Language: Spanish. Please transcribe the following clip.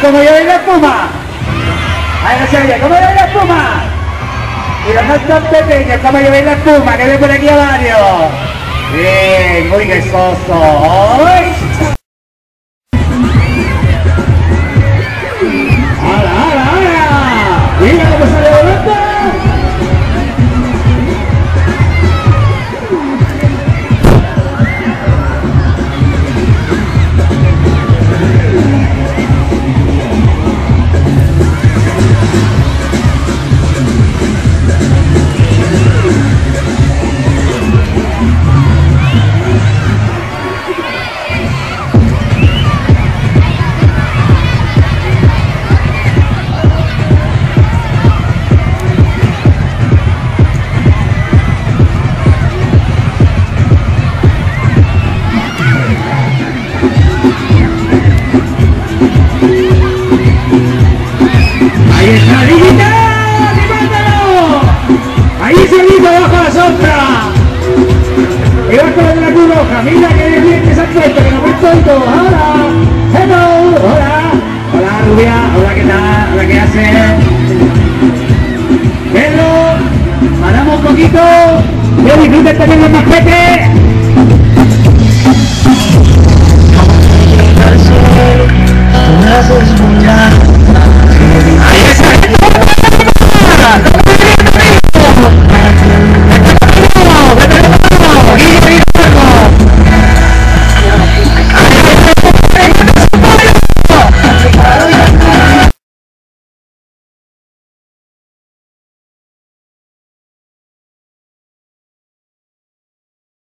Como yo la espuma. Ahí no se oye, como yo la espuma. Y los más tan pequeños, como yo la espuma, que ven por aquí a varios. Bien, muy guesoso. Digital, levántalo. Ahí se bajo la sombra. Y va con la cruz roja, mira que bien que se ha puesto, que no me tonto. Hola, hello, hola. Hola rubia, hola qué tal, hola qué hace. Hello, paramos un poquito. Que disfruten también los volar